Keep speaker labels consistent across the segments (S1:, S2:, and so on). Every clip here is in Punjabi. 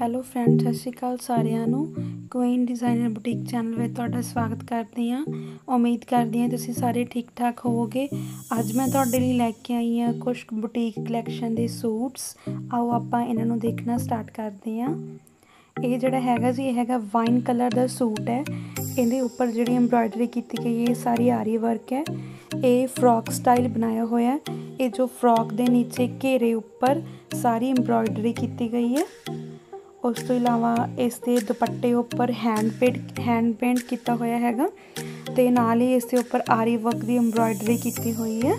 S1: ਹੈਲੋ ਫਰੈਂਡ ਸਤਿ ਸ਼੍ਰੀ ਅਕਾਲ ਸਾਰਿਆਂ ਨੂੰ। ਕੁਈਨ ਡਿਜ਼ਾਈਨਰ ਬੁਟੀਕ ਚੈਨਲ ਵਿੱਚ ਤੁਹਾਡਾ ਸਵਾਗਤ ਕਰਦੀ ਹਾਂ। ਉਮੀਦ ਕਰਦੀ ਹਾਂ ਤੁਸੀਂ ਸਾਰੇ ਠੀਕ ਠਾਕ ਹੋਵੋਗੇ। ਅੱਜ ਮੈਂ ਤੁਹਾਡੇ ਲਈ ਲੈ ਕੇ ਆਈ ਹਾਂ ਕੁਝ ਬੁਟੀਕ ਕਲੈਕਸ਼ਨ ਦੇ ਸੂਟਸ। ਆਓ ਆਪਾਂ ਇਹਨਾਂ ਨੂੰ ਦੇਖਣਾ ਸਟਾਰਟ ਕਰਦੇ ਹਾਂ। ਇਹ ਜਿਹੜਾ ਹੈਗਾ ਜੀ, ਇਹ ਹੈਗਾ ਵਾਈਨ ਕਲਰ ਦਾ ਸੂਟ ਹੈ। ਇਹਦੇ ਉੱਪਰ ਜਿਹੜੀ ਐਮਬ੍ਰਾਇਡਰੀ ਕੀਤੀ ਗਈ ਹੈ ਸਾਰੀ ਆਰੀ ਵਰਕ ਹੈ। ਇਹ ਫਰੋਕ ਸਟਾਈਲ ਬਣਾਇਆ ਹੋਇਆ ਇਹ ਜੋ ਫਰੋਕ ਦੇ ਨੀਚੇ ਘੇਰੇ ਉੱਪਰ ਸਾਰੀ ਐਮਬ੍ਰਾਇਡਰੀ ਕੀਤੀ ਗਈ ਹੈ। ਉਸ ਤੋਂ ਇਲਾਵਾ ਇਸ ਦੇ ਦੁਪੱਟੇ ਉੱਪਰ ਹੈਂਡ ਪੇਂਟ ਹੈਂਡ ਪੇਂਟ ਕੀਤਾ ਹੋਇਆ ਹੈਗਾ ਤੇ ਨਾਲ ਹੀ ਇਸ ਦੇ ਉੱਪਰ ਆਰੀ ਵਰਕ ਦੀ ਐਮਬ੍ਰਾਇਡਰੀ ਕੀਤੀ ਹੋਈ ਹੈ।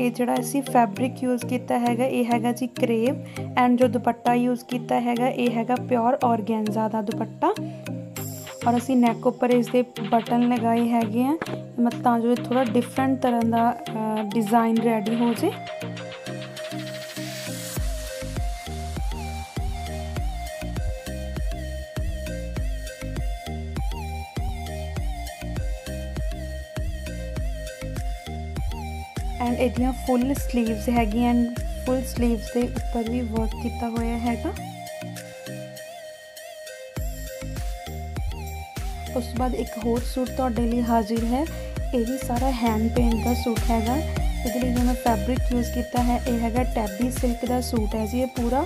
S1: ਇਹ ਜਿਹੜਾ ਅਸੀਂ ਫੈਬਰਿਕ ਯੂਜ਼ ਕੀਤਾ ਹੈਗਾ, ਇਹ ਹੈਗਾ ਜੀ ਕਰੇਵ ਐਂਡ ਜੋ ਦੁਪੱਟਾ ਯੂਜ਼ ਕੀਤਾ ਹੈਗਾ, ਇਹ ਹੈਗਾ ਪਿਓਰ ਔਰਗੈਂਜ਼ਾ ਦਾ ਦੁਪੱਟਾ। ਔਰ ਅਸੀਂ ਨੈਕ ਉੱਪਰ ਇਸ ਦੇ ਬਟਨ ਲਗਾਏ ਹੈਗੇ ਆ ਮਤ ਤਾਂ ਜੋ ਇਹ ਥੋੜਾ ਡਿਫਰੈਂਟ ਤਰ੍ਹਾਂ ਦਾ ਡਿਜ਼ਾਈਨ ਰੈਡੀ ਹੋ ਜੇ। ਐਂਡ ਇਹਦੀਆਂ ਫੁੱਲ 슬ੀਵਸ ਹੈਗੀਆਂ ਐਂਡ ਫੁੱਲ 슬ੀਵਸ ਦੇ ਉੱਪਰ ਵੀ ਵਰਕ ਕੀਤਾ ਹੋਇਆ ਹੈਗਾ। ਉਸ ਤੋਂ ਬਾਅਦ ਇੱਕ ਹੋਰ ਸੂਟ ਤੁਹਾਡੇ ਲਈ ਹਾਜ਼ਰ ਹੈ। ਇਹ ਵੀ ਸਾਰਾ ਹੈਂਡ ਪੇਂਟ ਦਾ ਸੂਟ ਹੈਗਾ। ਇਹਦੇ ਲਈ ਜੋ ਮੈਂ ਫੈਬਰਿਕ ਯੂਜ਼ ਕੀਤਾ ਹੈ, ਇਹ ਹੈਗਾ ਟੈਬੀ ਸਿਲਕ ਦਾ ਸੂਟ ਹੈ ਜੀ ਇਹ ਪੂਰਾ।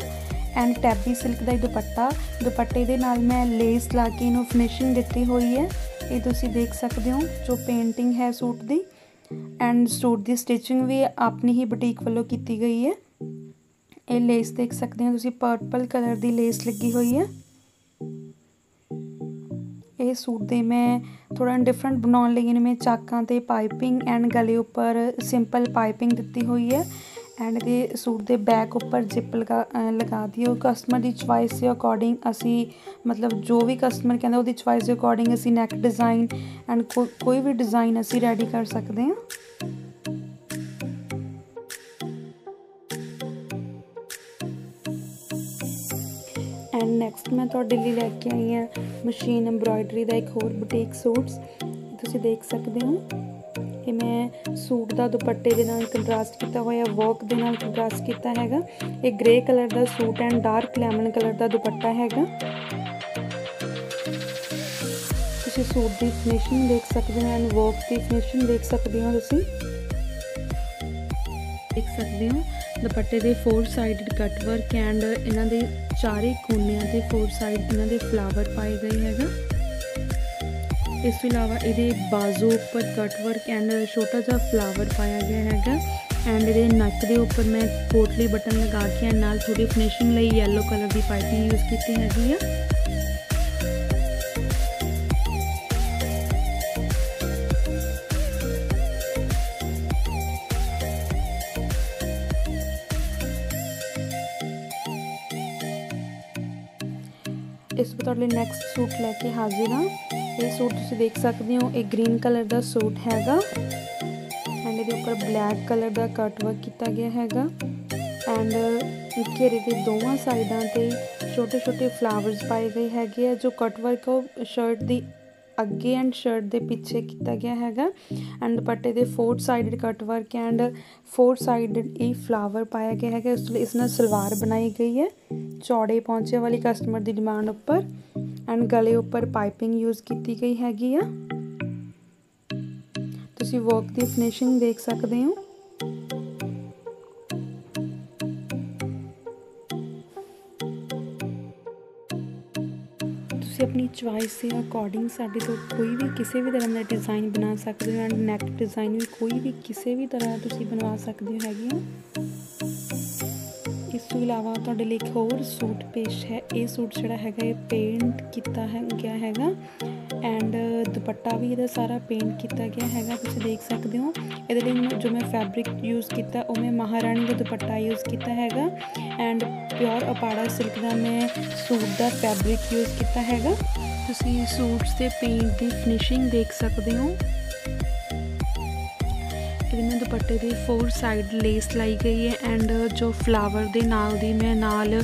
S1: ਐਂਡ ਟੈਬੀ ਸਿਲਕ ਦਾ ਦੁਪੱਟਾ। ਦੁਪੱਟੇ ਦੇ ਨਾਲ ਮੈਂ ਲੇਸ ਲਾ ਕੇ ਇਹਨੂੰ ਫਿਨਿਸ਼ਿੰਗ ਦਿੱਤੀ ਹੋਈ ਹੈ। ਇਹ ਤੁਸੀਂ ਦੇਖ ਸਕਦੇ ਹੋ ਜੋ ਪੇਂਟਿੰਗ ਹੈ ਸੂਟ ਦੀ। ਐਂਡ ਸੂਟ ਦੀ ਸਟਿਚਿੰਗ ਵੀ ਆਪਣੀ ਹੀ ਬੁਟੀਕ ਵੱਲੋਂ ਕੀਤੀ ਗਈ ਹੈ। ਇਹ ਲੇਸ ਦੇਖ ਸਕਦੇ ਹੋ ਤੁਸੀਂ ਪਰਪਲ ਕਲਰ ਦੀ ਲੇਸ ਲੱਗੀ ਹੋਈ ਹੈ। ਇਹ ਸੂਟ ਦੇ ਮੈਂ ਥੋੜਾ ਡਿਫਰੈਂਟ ਬਣਾਉਣ ਲਈ ਇਹਨੇ ਮੈਂ ਚਾਕਾਂ ਤੇ ਪਾਈਪਿੰਗ ਐਂਡ ਗਲੇ ਉੱਪਰ ਸਿੰਪਲ ਪਾਈਪਿੰਗ ਦਿੱਤੀ ਹੋਈ ਹੈ। ਐਂਡ ਦੇ ਸੂਟ ਦੇ ਬੈਕ ਉੱਪਰ ਜਿਪ ਲਗਾ ਲਗਾ ਦਿਓ। ਕਸਟਮਰ ਦੀ ਚੁਆਇਸ ਦੇ ਅਕੋਰਡਿੰਗ ਅਸੀਂ, ਮਤਲਬ ਜੋ ਵੀ ਕਸਟਮਰ ਕਹਿੰਦਾ ਉਹਦੀ ਚੁਆਇਸ ਦੇ ਅਕੋਰਡਿੰਗ ਅਸੀਂ ਨੈਕ ਡਿਜ਼ਾਈਨ ਐਂਡ ਕੋਈ ਵੀ ਡਿਜ਼ਾਈਨ ਅਸੀਂ ਰੈਡੀ ਕਰ ਸਕਦੇ ਹਾਂ। ਐਂਡ ਨੈਕਸਟ ਮੈਂ ਤੁਹਾਡੇ ਲਈ ਲੈ ਕੇ ਆਈ ਹਾਂ ਮਸ਼ੀਨ ਐਮਬ੍ਰਾਇਡਰੀ ਦਾ ਇੱਕ ਹੋਰ ਬੁਟੀਕ ਸੂਟਸ ਤੁਸੀਂ ਦੇਖ ਸਕਦੇ ਹੋ ਕਿ ਮੈਂ ਸੂਟ ਦਾ ਦੁਪੱਟੇ ਦੇ ਨਾਲ ਕੰਟਰਾਸਟ ਕੀਤਾ ਹੋਇਆ ਵਰਕ ਦੇ ਨਾਲ ਕੰਟਰਾਸਟ ਕੀਤਾ ਹੈਗਾ। ਇਹ grey colour the suit and dark lemon colour ਦਾ ਦੁਪੱਟਾ ਹੈਗਾ। ਤੁਸੀਂ ਸੂਟ ਦੀ ਫਿਨਿਸ਼ਿੰਗ ਦੇਖ ਸਕਦੇ ਹੋ ਐਂਡ ਵਰਕ ਦੀ ਫਿਨਿਸ਼ਿੰਗ ਦੇਖ ਸਕਦੇ ਹੋ ਤੁਸੀਂ। ਦੇਖ ਸਕਦੇ ਹੋ, ਦੁਪੱਟੇ ਦੇ four sided cut work and ਇਹਨਾਂ ਦੇ ਚਾਰੇ ਕੋਨਿਆਂ ਤੇ ਫੋਰ ਸਾਈਡ ਇਹਨਾਂ ਦੇ ਫਲਾਵਰ ਪਾਏ ਗਏ ਹੈਗਾ। ਇਸ ਤੋਂ ਇਲਾਵਾ ਇਹਦੇ ਬਾਜ਼ੂ ਉੱਪਰ ਕੱਟ ਵਰਕ ਐਂਡ ਛੋਟਾ ਜਿਹਾ ਫਲਾਵਰ ਪਾਇਆ ਗਿਆ ਹੈਗਾ। ਐਂਡ ਇਹਦੇ ਨੱਕ ਦੇ ਉੱਪਰ ਮੈਂ ਕੋਟਲੀ ਬਟਨ ਲਗਾ ਕੇ ਨਾਲ ਥੋੜੀ ਫਿਨਿਸ਼ਿੰਗ ਲਈ yellow ਕਲਰ ਦੀ ਪਾਈਪਿੰਗ ਯੂਜ਼ ਕੀਤੀ ਹੈਗੀ ਆ। ਇਸ ਤੋਂ ਤੁਹਾਡੇ ਲਈ ਨੈਕਸਟ ਸੂਟ ਲੈ ਕੇ ਹਾਜ਼ਰ ਹਾਂ। ਇਹ ਸੂਟ ਤੁਸੀਂ ਦੇਖ ਸਕਦੇ ਹੋ, ਇਹ ਗ੍ਰੀਨ ਕਲਰ ਦਾ ਸੂਟ ਹੈਗਾ ਐਂਡ ਇਹਦੇ ਉੱਪਰ ਬਲੈਕ ਕਲਰ ਦਾ ਕਟ ਵਰਕ ਕੀਤਾ ਗਿਆ ਹੈਗਾ ਐਂਡ ਘੇਰੇ ਦੇ ਦੋਵਾਂ ਸਾਈਡਾਂ ਤੇ ਛੋਟੇ ਛੋਟੇ ਫਲਾਵਰਸ ਪਾਏ ਗਏ ਹੈਗੇ ਆ, ਜੋ ਕਟ ਵਰਕ ਉਹ ਸ਼ਰਟ ਦੀ ਅੱਗੇ ਐਂਡ ਸ਼ਰਟ ਦੇ ਪਿੱਛੇ ਕੀਤਾ ਗਿਆ ਹੈਗਾ ਐਂਡ ਦੁਪੱਟੇ ਦੇ four sided cut work and four sided ਇਹ ਫਲਾਵਰ ਪਾਇਆ ਗਿਆ ਹੈਗਾ ਇਸ ਲਈ ਇਸ ਨਾਲ ਸਲਵਾਰ ਬਣਾਈ ਗਈ ਹੈ। ਚੌੜੇ ਪੌਂਚੇ ਵਾਲੀ ਕਸਟਮਰ ਦੀ ਡਿਮਾਂਡ ਉੱਪਰ ਐਂਡ ਗਲੇ ਉੱਪਰ ਪਾਈਪਿੰਗ ਯੂਜ਼ ਕੀਤੀ ਗਈ ਹੈਗੀ ਆ। ਤੁਸੀਂ ਵਰਕ ਦੀ ਫਿਨਿਸ਼ਿੰਗ ਦੇਖ ਸਕਦੇ ਹੋ। ਤੁਸੀਂ ਆਪਣੀ ਚੁਆਇਸ ਦੇ ਅਕੋਰਡਿੰਗ ਸਾਡੇ ਤੋਂ ਕੋਈ ਵੀ ਕਿਸੇ ਵੀ ਤਰ੍ਹਾਂ ਦਾ ਡਿਜ਼ਾਈਨ ਬਣਾ ਸਕਦੇ ਹੋ ਐਂਡ ਨੈਕ ਡਿਜ਼ਾਈਨ ਵੀ ਕੋਈ ਵੀ ਕਿਸੇ ਵੀ ਤਰ੍ਹਾਂ ਤੁਸੀਂ ਬਣਵਾ ਸਕਦੇ ਹੋ ਹੈਗੇ ਹੋ। ਤੋਂ ਇਲਾਵਾ ਤੁਹਾਡੇ ਲਈ ਇੱਕ ਹੋਰ ਸੂਟ ਪੇਸ਼ ਹੈ। ਇਹ ਸੂਟ ਜਿਹੜਾ ਹੈਗਾ, ਇਹ ਪੇਂਟ ਕੀਤਾ ਹੈ, ਗਿਆ ਹੈਗਾ। ਐਂਡ ਦੁਪੱਟਾ ਵੀ ਇਹਦਾ ਸਾਰਾ ਪੇਂਟ ਕੀਤਾ ਗਿਆ ਹੈਗਾ, ਤੁਸੀਂ ਦੇਖ ਸਕਦੇ ਹੋ। ਇਹਦੇ ਲਈ ਜੋ ਮੈਂ ਫੈਬਰਿਕ ਯੂਜ਼ ਕੀਤਾ, ਉਹ ਮੈਂ ਮਹਾਰਾਣੀ ਦਾ ਦੁਪੱਟਾ ਯੂਜ਼ ਕੀਤਾ ਹੈਗਾ। ਐਂਡ ਪਿਓਰ ਅਪਾੜਾ ਸਿਲਕ ਦਾ ਮੈਂ ਸੂਟ ਦਾ ਫੈਬਰਿਕ ਯੂਜ਼ ਕੀਤਾ ਹੈਗਾ। ਤੁਸੀਂ ਸੂਟਸ ਤੇ ਪੇਂਟ ਦੀ ਫਿਨਿਸ਼ਿੰਗ ਦੇਖ ਸਕਦੇ ਹੋ। ਦੁਪੱਟੇ ਦੀ ਫੋਰ ਸਾਈਡ ਲੇਸ ਲਾਈ ਗਈ ਹੈ ਐਂਡ ਜੋ ਫਲਾਵਰ ਦੇ ਨਾਲ ਦੀ ਮੈਂ ਨਾਲ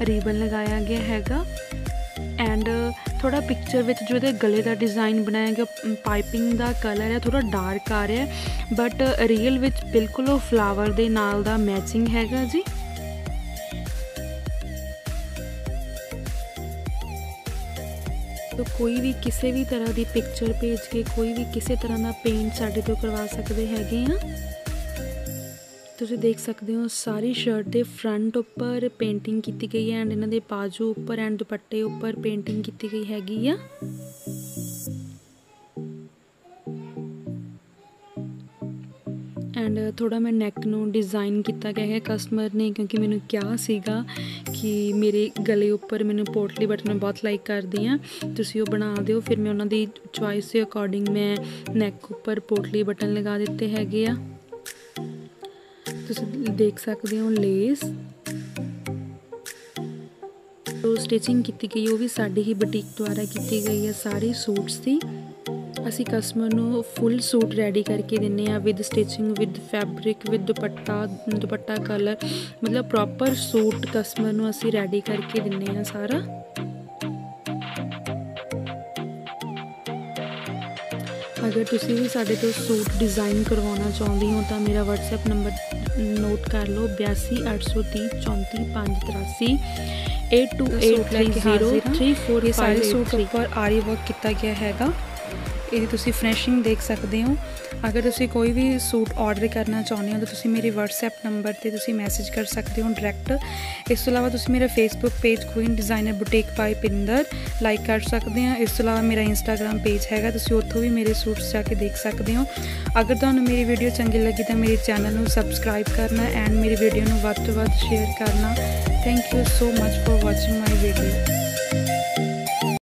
S1: ਰੀਬਨ ਲਗਾਇਆ ਗਿਆ ਹੈਗਾ ਐਂਡ ਥੋੜਾ ਪਿਕਚਰ ਵਿੱਚ ਜੋ ਇਹਦੇ ਗਲੇ ਦਾ ਡਿਜ਼ਾਈਨ ਬਣਾਇਆ ਗਿਆ ਪਾਈਪਿੰਗ ਦਾ ਕਲਰ ਹੈ ਥੋੜਾ ਡਾਰਕ ਆ ਰਿਹਾ ਬਟ ਰੀਅਲ ਵਿੱਚ ਬਿਲਕੁਲ ਉਹ ਫਲਾਵਰ ਦੇ ਨਾਲ ਦਾ ਮੈਚਿੰਗ ਹੈਗਾ ਜੀ। ਤੋ ਕੋਈ ਵੀ ਕਿਸੇ ਵੀ ਤਰ੍ਹਾਂ ਦੀ ਪਿਕਚਰ ਭੇਜ ਕੇ, ਕੋਈ ਵੀ ਕਿਸੇ ਤਰ੍ਹਾਂ ਦਾ ਪੇਂਟ ਸਾਡੇ ਤੋਂ ਕਰਵਾ ਸਕਦੇ ਹੈਗੇ ਆ। ਤੁਸੀਂ ਦੇਖ ਸਕਦੇ ਹੋ ਸਾਰੀ ਸ਼ਰਟ ਦੇ ਫਰੰਟ ਉੱਪਰ ਪੇਂਟਿੰਗ ਕੀਤੀ ਗਈ ਹੈ ਐਂਡ ਇਹਨਾਂ ਦੇ ਬਾਜੂ ਉੱਪਰ ਐਂਡ ਦੁਪੱਟੇ ਉੱਪਰ ਪੇਂਟਿੰਗ ਕੀਤੀ ਗਈ ਹੈਗੀ ਆ। ਐਂਡ ਥੋੜਾ ਮੈਂ ਨੈਕ ਨੂੰ ਡਿਜ਼ਾਈਨ ਕੀਤਾ ਗਿਆ ਹੈ ਕਸਟਮਰ ਨੇ ਕਿਉਂਕਿ ਮੈਨੂੰ ਕਿਹਾ ਸੀਗਾ ਕਿ ਮੇਰੇ ਗਲੇ ਉੱਪਰ ਮੈਨੂੰ ਪੋਟਲੀ ਬਟਨ ਮੈਂ ਬਹੁਤ ਲਾਈਕ ਕਰਦੀ ਆ ਤੁਸੀਂ ਉਹ ਬਣਾ ਦਿਓ ਫਿਰ ਮੈਂ ਉਹਨਾਂ ਦੀ ਚੁਆਇਸ ਦੇ ਅਕੋਰਡਿੰਗ ਮੈਂ ਨੈਕ ਉੱਪਰ ਪੋਟਲੀ ਬਟਨ ਲਗਾ ਦਿੱਤੇ ਹੈਗੇ ਆ ਤੁਸੀਂ ਦੇਖ ਸਕਦੇ ਹੋ ਲੇਸ ਜੋ ਸਟਿਚਿੰਗ ਕੀਤੀ ਗਈ ਉਹ ਵੀ ਸਾਡੀ ਹੀ ਬੁਟੀਕ ਦੁਆਰਾ ਕੀਤੀ ਗਈ ਹੈ ਸਾਰੇ ਸੂਟਸ ਦੀ ਅਸੀਂ ਕਸਟਮਰ ਨੂੰ ਫੁੱਲ ਸੂਟ ਰੈਡੀ ਕਰਕੇ ਦਿੰਨੇ ਆ with stitching with fabric with dupatta dupatta colour ਮਤਲਬ ਪ੍ਰੋਪਰ ਸੂਟ ਕਸਟਮਰ ਨੂੰ ਅਸੀਂ ਰੈਡੀ ਕਰਕੇ ਦਿੰਨੇ ਆ ਸਾਰਾ। ਅਗਰ ਤੁਸੀਂ ਵੀ ਸਾਡੇ ਤੋਂ ਸੂਟ ਡਿਜ਼ਾਈਨ ਕਰਵਾਉਣਾ ਚਾਹੁੰਦੇ ਹੋ ਤਾਂ ਮੇਰਾ WhatsApp ਨੰਬਰ ਨੋਟ ਕਰ ਲਓ 8283034583 8283034583 ਇਹ ਸਾਰੇ ਸੂਟ ਉੱਪਰ ਆਰੀ ਵਰਕ ਕੀਤਾ ਗਿਆ ਹੈਗਾ। ਇਹਦੀ ਤੁਸੀਂ ਫਿਨਿਸ਼ਿੰਗ ਦੇਖ ਸਕਦੇ ਹੋ। ਅਗਰ ਤੁਸੀਂ ਕੋਈ ਵੀ ਸੂਟ ਆਰਡਰ ਕਰਨਾ ਚਾਹੁੰਦੇ ਹੋ ਤਾਂ ਤੁਸੀਂ ਮੇਰੇ WhatsApp ਨੰਬਰ ਤੇ ਤੁਸੀਂ ਮੈਸੇਜ ਕਰ ਸਕਦੇ ਹੋ ਡਾਇਰੈਕਟ ਇਸ ਤੋਂ ਇਲਾਵਾ ਤੁਸੀਂ ਮੇਰਾ Facebook page queen designer boutique by Pinder like ਕਰ ਸਕਦੇ ਹੋ ਇਸ ਤੋਂ ਇਲਾਵਾ ਮੇਰਾ Instagram ਪੇਜ ਹੈਗਾ, ਤੁਸੀਂ ਉੱਥੋਂ ਵੀ ਮੇਰੇ ਸੂਟਸ ਜਾ ਕੇ ਦੇਖ ਸਕਦੇ ਹੋ। ਅਗਰ ਤੁਹਾਨੂੰ ਮੇਰੀ ਵੀਡੀਓ ਚੰਗੀ ਲੱਗੀ ਤਾਂ ਮੇਰੇ ਚੈਨਲ ਨੂੰ ਸਬਸਕ੍ਰਾਈਬ ਕਰਨਾ ਐਂਡ ਮੇਰੀ ਵੀਡੀਓ ਨੂੰ ਵੱਧ ਤੋਂ ਵੱਧ ਸ਼ੇਅਰ ਕਰਨਾ। Thank you so much for watching my video